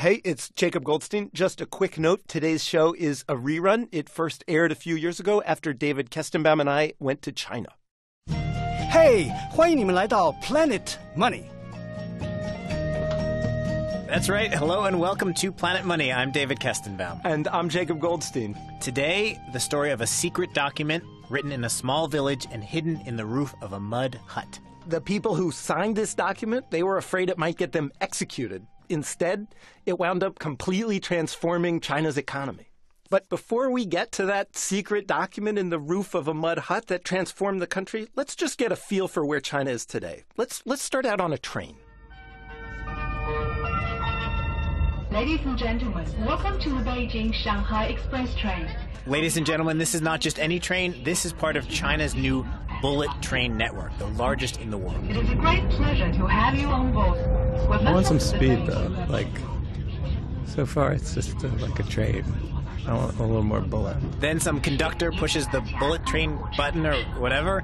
Hey, it's Jacob Goldstein. Just a quick note today's show is a rerun. It first aired a few years ago after David Kestenbaum and I went to China. Hey, 欢迎你们来到 Planet Money. That's right. Hello and welcome to Planet Money. I'm David Kestenbaum. And I'm Jacob Goldstein. Today, the story of a secret document written in a small village and hidden in the roof of a mud hut. The people who signed this document, they were afraid it might get them executed. Instead, it wound up completely transforming China's economy. But before we get to that secret document in the roof of a mud hut that transformed the country, let's just get a feel for where China is today. Let's let's start out on a train. Ladies and gentlemen, welcome to the Beijing Shanghai Express train. Ladies and gentlemen, this is not just any train. This is part of China's new bullet train network, the largest in the world. It is a great pleasure to have you on board. I want some speed though. Like, so far it's just uh, like a train. I want a little more bullet. Then some conductor pushes the bullet train button or whatever,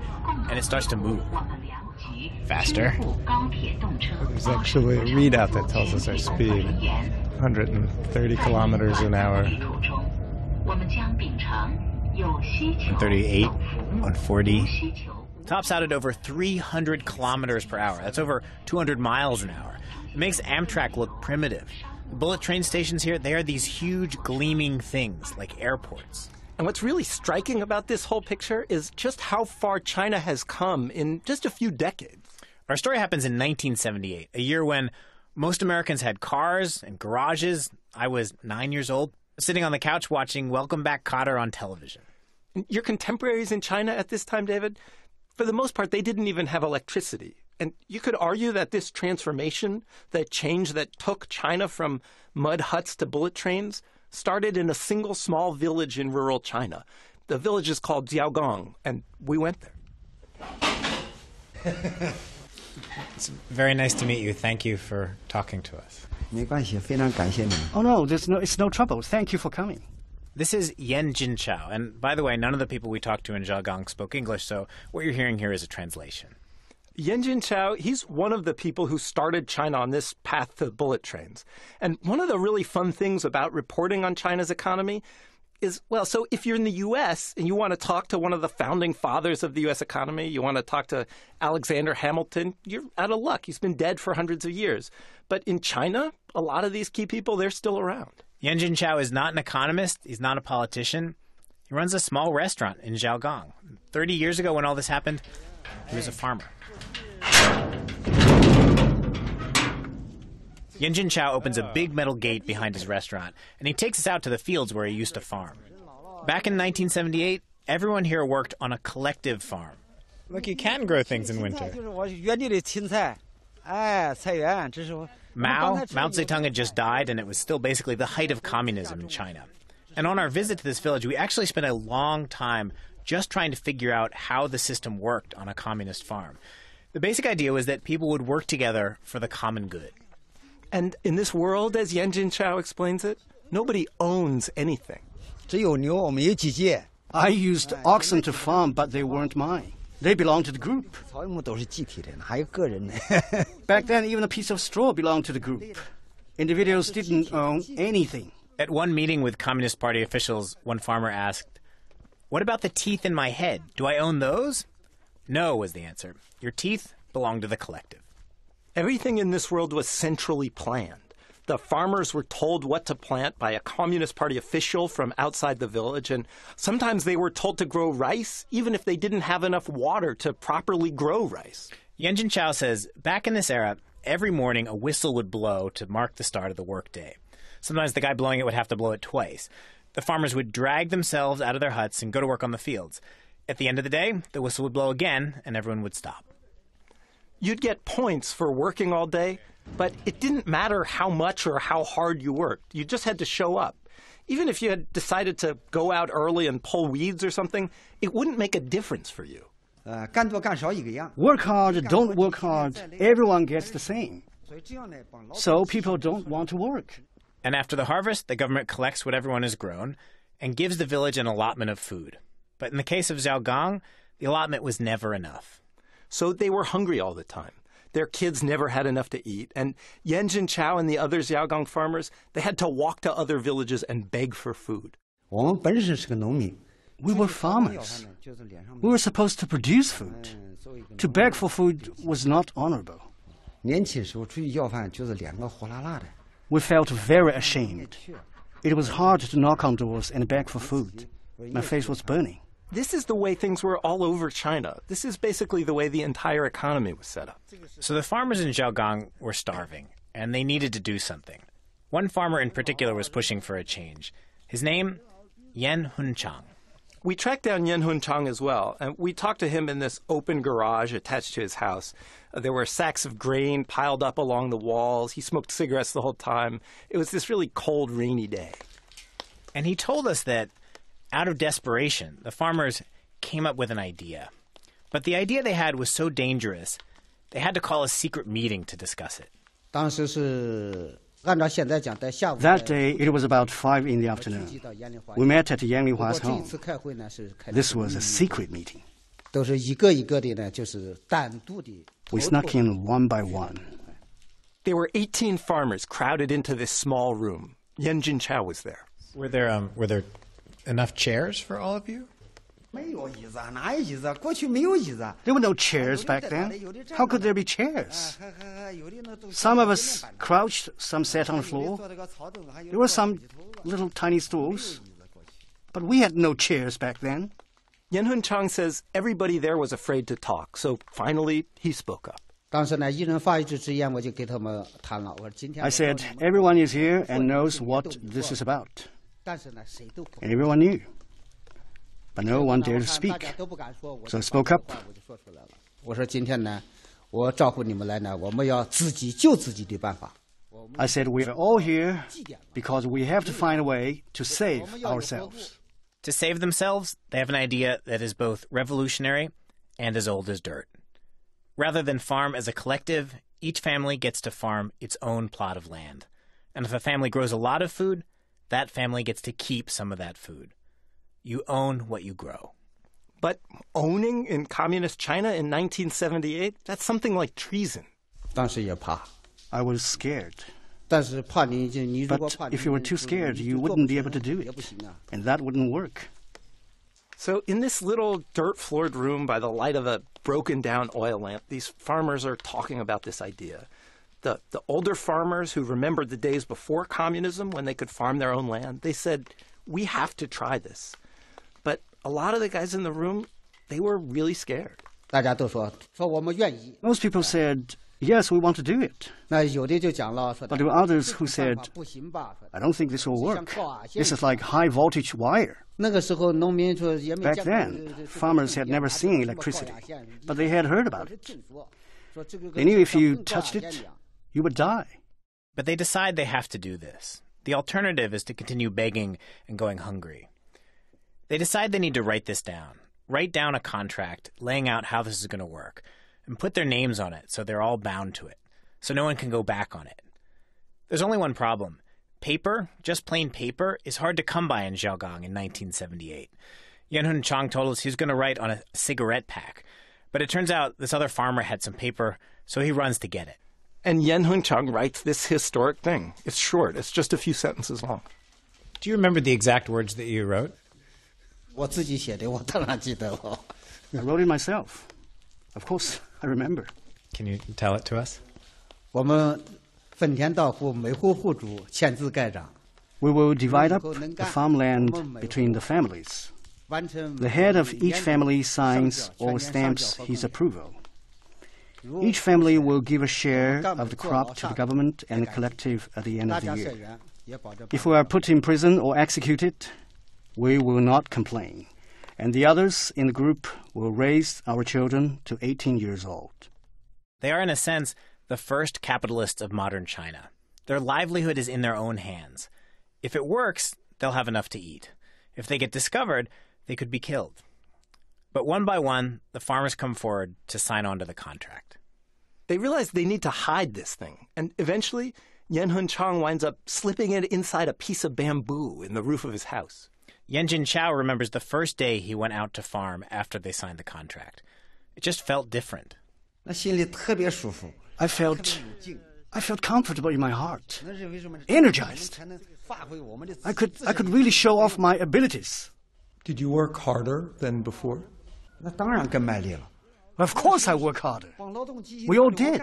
and it starts to move. Faster. There's actually a readout that tells us our speed 130 kilometers an hour. 138, 140. Tops out at over 300 kilometers per hour. That's over 200 miles an hour. It makes Amtrak look primitive. Bullet train stations here, they are these huge gleaming things like airports. And what's really striking about this whole picture is just how far China has come in just a few decades. Our story happens in 1978, a year when most Americans had cars and garages. I was nine years old, sitting on the couch watching Welcome Back Kotter on television. Your contemporaries in China at this time, David, for the most part, they didn't even have electricity. And you could argue that this transformation, that change that took China from mud huts to bullet trains, started in a single small village in rural China. The village is called Xiaogang, and we went there. It's very nice to meet you. Thank you for talking to us. Oh, no, there's no, it's no trouble. Thank you for coming. This is Yen Jin Chao, and by the way, none of the people we talked to in Xiaogang spoke English, so what you're hearing here is a translation. Yen Jin Chao, he's one of the people who started China on this path to bullet trains. And one of the really fun things about reporting on China's economy is well, so if you're in the US and you want to talk to one of the founding fathers of the US economy, you want to talk to Alexander Hamilton, you're out of luck. He's been dead for hundreds of years. But in China, a lot of these key people, they're still around. Yen Jin Chao is not an economist, he's not a politician. He runs a small restaurant in Xiaogang. 30 years ago, when all this happened, he was a farmer. Yenjin Chao opens a big metal gate behind his restaurant, and he takes us out to the fields where he used to farm. Back in 1978, everyone here worked on a collective farm. Look, you can grow things in winter. Mao, Mao Zedong had just died, and it was still basically the height of communism in China. And on our visit to this village, we actually spent a long time just trying to figure out how the system worked on a communist farm. The basic idea was that people would work together for the common good. And in this world, as Yenjin Chao explains it, nobody owns anything. I used oxen to farm, but they weren't mine. They belonged to the group. Back then, even a piece of straw belonged to the group. Individuals didn't own anything. At one meeting with Communist Party officials, one farmer asked, What about the teeth in my head? Do I own those? No, was the answer. Your teeth belong to the collective. Everything in this world was centrally planned. The farmers were told what to plant by a Communist Party official from outside the village, and sometimes they were told to grow rice even if they didn't have enough water to properly grow rice. Yenjin Chao says back in this era, every morning a whistle would blow to mark the start of the workday. Sometimes the guy blowing it would have to blow it twice. The farmers would drag themselves out of their huts and go to work on the fields. At the end of the day, the whistle would blow again and everyone would stop. You'd get points for working all day, but it didn't matter how much or how hard you worked. You just had to show up. Even if you had decided to go out early and pull weeds or something, it wouldn't make a difference for you. Work hard, don't work hard, everyone gets the same. So people don't want to work. And after the harvest, the government collects what everyone has grown and gives the village an allotment of food. But in the case of Xiaogang, the allotment was never enough. So they were hungry all the time. Their kids never had enough to eat. And Yan Jingchao and the other Xiaogang farmers, they had to walk to other villages and beg for food. We were farmers. We were supposed to produce food. To beg for food was not honorable. We felt very ashamed. It was hard to knock on doors and beg for food. My face was burning. This is the way things were all over China. This is basically the way the entire economy was set up. So the farmers in Xiaogang were starving, and they needed to do something. One farmer in particular was pushing for a change. His name, Yan Hunchang. We tracked down Yan Hunchang as well, and we talked to him in this open garage attached to his house. There were sacks of grain piled up along the walls. He smoked cigarettes the whole time. It was this really cold, rainy day. And he told us that out of desperation, the farmers came up with an idea. But the idea they had was so dangerous, they had to call a secret meeting to discuss it. That day, it was about 5 in the afternoon. We met at Yan Lihua's home. This was a secret meeting. We snuck in one by one. There were 18 farmers crowded into this small room. Yan Jingchao was there. Were there, um, were there enough chairs for all of you? There were no chairs back then. How could there be chairs? Some of us crouched, some sat on the floor. There were some little tiny stools. But we had no chairs back then. Yan Hunchang says everybody there was afraid to talk, so finally he spoke up. I said, everyone is here and knows what this is about. And everyone knew but no one dared to speak. So I spoke up. I said we are all here because we have to find a way to save ourselves. To save themselves, they have an idea that is both revolutionary and as old as dirt. Rather than farm as a collective, each family gets to farm its own plot of land. And if a family grows a lot of food, that family gets to keep some of that food. You own what you grow. But owning in communist China in 1978, that's something like treason. I was scared. But if you were too scared, you wouldn't be able to do it. And that wouldn't work. So, in this little dirt floored room by the light of a broken down oil lamp, these farmers are talking about this idea. The, the older farmers who remembered the days before communism when they could farm their own land, they said, We have to try this But a lot of the guys in the room, they were really scared. Most people said, yes, we want to do it. But there were others who said, I don't think this will work. This is like high voltage wire. Back then, farmers had never seen electricity, but they had heard about it. They knew if you touched it, you would die. But they decide they have to do this. The alternative is to continue begging and going hungry. They decide they need to write this down, write down a contract laying out how this is going to work, and put their names on it so they're all bound to it, so no one can go back on it. There's only one problem. Paper, just plain paper, is hard to come by in Xiaogang in 1978. Yan Hunchang told us he was going to write on a cigarette pack, but it turns out this other farmer had some paper, so he runs to get it. And Yan Hunchang writes this historic thing. It's short, it's just a few sentences long. Do you remember the exact words that you wrote? 我自己写的，我当然记得了。I wrote it myself. Of course, I remember. Can you tell it to us? 我们分田到户，每户户主签字盖章。We will divide up the farmland between the families. The head of each family signs or stamps his approval. Each family will give a share of the crop to the government and the collective at the end of the year. If we are put in prison or executed, we will not complain, and the others in the group will raise our children to 18 years old. They are, in a sense, the first capitalists of modern China. Their livelihood is in their own hands. If it works, they'll have enough to eat. If they get discovered, they could be killed. But one by one, the farmers come forward to sign on to the contract. They realize they need to hide this thing, and eventually, Yan Hunchang winds up slipping it inside a piece of bamboo in the roof of his house. Yan Jingchao remembers the first day he went out to farm after they signed the contract. It just felt different. I felt I felt comfortable in my heart, energized. I could I could really show off my abilities. Did you work harder than before? Of course I work harder. We all did.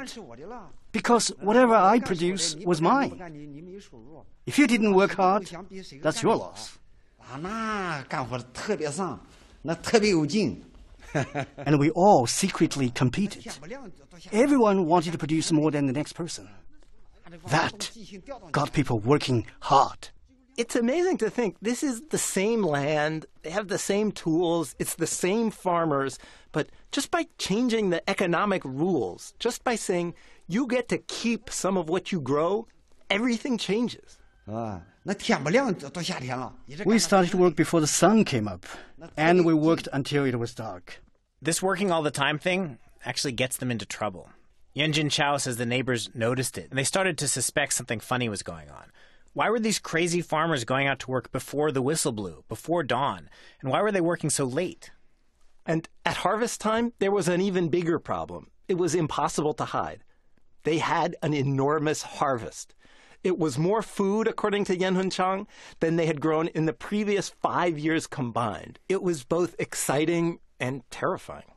Because whatever I produce was mine. If you didn't work hard, that's your loss. and we all secretly competed. Everyone wanted to produce more than the next person. That got people working hard. It's amazing to think this is the same land, they have the same tools, it's the same farmers, but just by changing the economic rules, just by saying you get to keep some of what you grow, everything changes. Ah, we started to work before the sun came up, and we worked until it was dark. This working all the time thing actually gets them into trouble. Yan Chao says the neighbors noticed it, and they started to suspect something funny was going on. Why were these crazy farmers going out to work before the whistle blew, before dawn? And why were they working so late? And at harvest time, there was an even bigger problem. It was impossible to hide. They had an enormous harvest. It was more food, according to Yan Hunchang, than they had grown in the previous five years combined. It was both exciting and terrifying.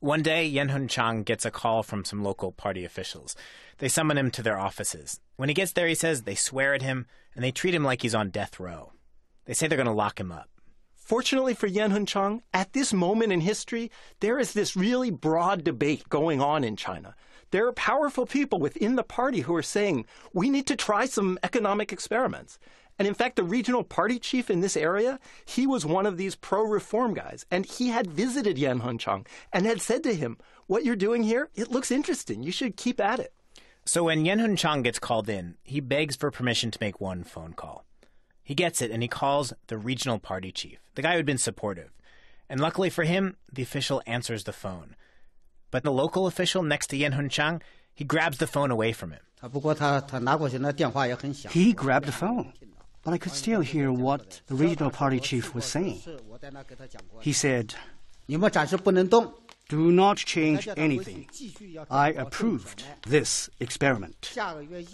One day, Yan Hunchang gets a call from some local party officials. They summon him to their offices. When he gets there, he says they swear at him and they treat him like he's on death row. They say they're going to lock him up. Fortunately for Yan Hunchang, at this moment in history, there is this really broad debate going on in China. There are powerful people within the party who are saying, we need to try some economic experiments. And in fact, the regional party chief in this area, he was one of these pro reform guys. And he had visited Yan Hunchang and had said to him, What you're doing here, it looks interesting. You should keep at it. So when Yan Hunchang gets called in, he begs for permission to make one phone call. He gets it and he calls the regional party chief, the guy who'd been supportive. And luckily for him, the official answers the phone. But the local official next to Yan Hunchang, he grabs the phone away from him. Uh, he grabbed the phone, but I could still hear what the regional party chief was saying. He said, do not change anything. I approved this experiment.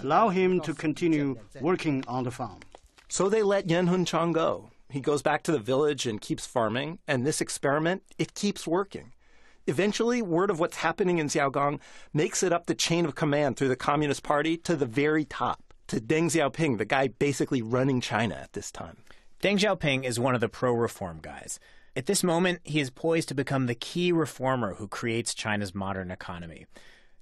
Allow him to continue working on the farm. So they let Yan Hunchang go. He goes back to the village and keeps farming, and this experiment, it keeps working. Eventually, word of what's happening in Xiaogang makes it up the chain of command through the Communist Party to the very top, to Deng Xiaoping, the guy basically running China at this time. Deng Xiaoping is one of the pro reform guys. At this moment, he is poised to become the key reformer who creates China's modern economy.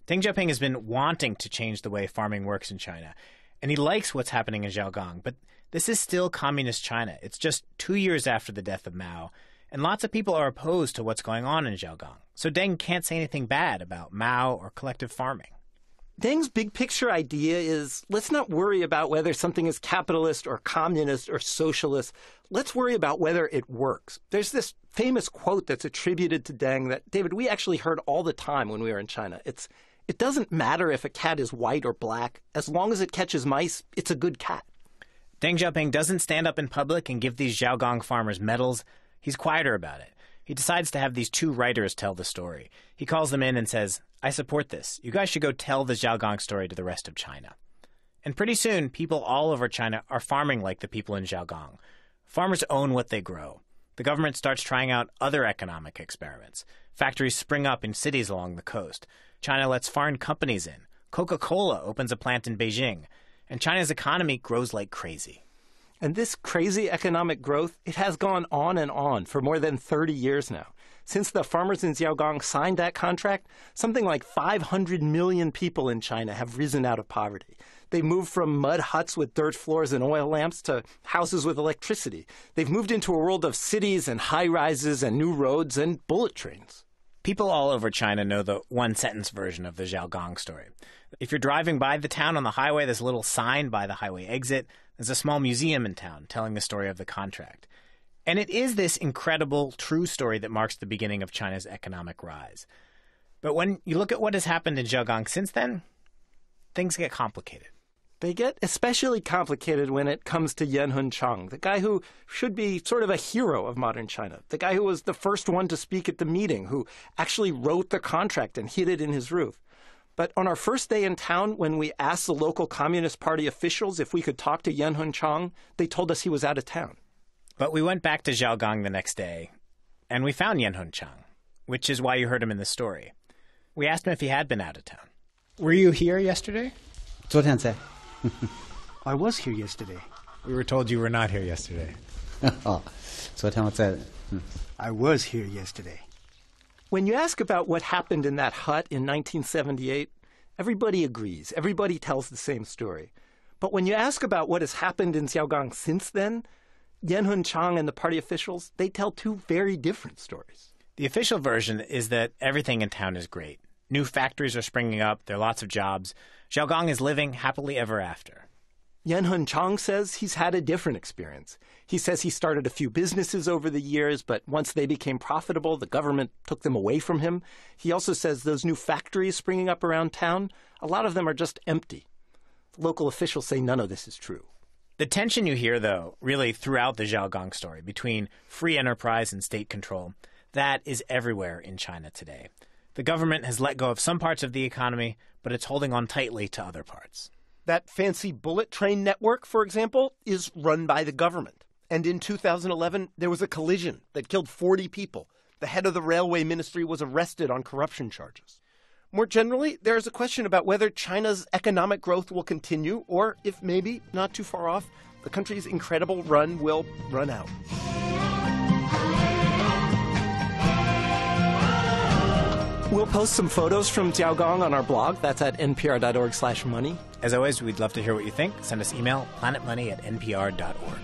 Deng Xiaoping has been wanting to change the way farming works in China, and he likes what's happening in Xiaogang, but this is still communist China. It's just two years after the death of Mao, and lots of people are opposed to what's going on in Xiaogang. So Deng can't say anything bad about Mao or collective farming. Deng's big picture idea is let's not worry about whether something is capitalist or communist or socialist. Let's worry about whether it works. There's this famous quote that's attributed to Deng that, David, we actually heard all the time when we were in China. It's, it doesn't matter if a cat is white or black. As long as it catches mice, it's a good cat. Deng Xiaoping doesn't stand up in public and give these Xiaogang farmers medals. He's quieter about it. He decides to have these two writers tell the story. He calls them in and says, I support this. You guys should go tell the Xiaogang story to the rest of China. And pretty soon, people all over China are farming like the people in Xiaogang. Farmers own what they grow. The government starts trying out other economic experiments. Factories spring up in cities along the coast. China lets foreign companies in. Coca Cola opens a plant in Beijing. And China's economy grows like crazy. And this crazy economic growth, it has gone on and on for more than 30 years now. Since the farmers in Xiaogang signed that contract, something like 500 million people in China have risen out of poverty. They moved from mud huts with dirt floors and oil lamps to houses with electricity. They've moved into a world of cities and high rises and new roads and bullet trains. People all over China know the one sentence version of the Xiaogang story. If you're driving by the town on the highway, there's a little sign by the highway exit. There's a small museum in town telling the story of the contract. And it is this incredible, true story that marks the beginning of China's economic rise. But when you look at what has happened in Xiaogang since then, things get complicated. They get especially complicated when it comes to Yan Hunchang, the guy who should be sort of a hero of modern China, the guy who was the first one to speak at the meeting, who actually wrote the contract and hid it in his roof. But on our first day in town, when we asked the local Communist Party officials if we could talk to Yan Chang, they told us he was out of town. But we went back to Xiaogang the next day, and we found Yan Chang, which is why you heard him in the story. We asked him if he had been out of town. Were you here yesterday? I was here yesterday. We were told you were not here yesterday. Oh, I was here yesterday. When you ask about what happened in that hut in 1978, everybody agrees. Everybody tells the same story. But when you ask about what has happened in Xiaogang since then, Yan Hun Chang and the party officials, they tell two very different stories. The official version is that everything in town is great. New factories are springing up, there are lots of jobs. Xiaogang is living happily ever after. Yan Hun Chang says he's had a different experience. He says he started a few businesses over the years, but once they became profitable, the government took them away from him. He also says those new factories springing up around town, a lot of them are just empty. Local officials say none of this is true. The tension you hear, though, really throughout the Xiaogang story between free enterprise and state control, that is everywhere in China today. The government has let go of some parts of the economy, but it's holding on tightly to other parts. That fancy bullet train network, for example, is run by the government. And in 2011, there was a collision that killed 40 people. The head of the railway ministry was arrested on corruption charges. More generally, there is a question about whether China's economic growth will continue, or if maybe, not too far off, the country's incredible run will run out. We'll post some photos from Xiaogang on our blog. That's at npr.org slash money. As always, we'd love to hear what you think. Send us email, planetmoney at npr.org.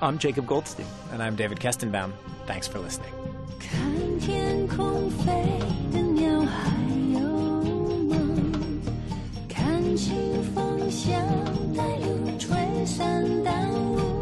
I'm Jacob Goldstein. And I'm David Kestenbaum. Thanks for listening. 清风香，带露吹散淡雾。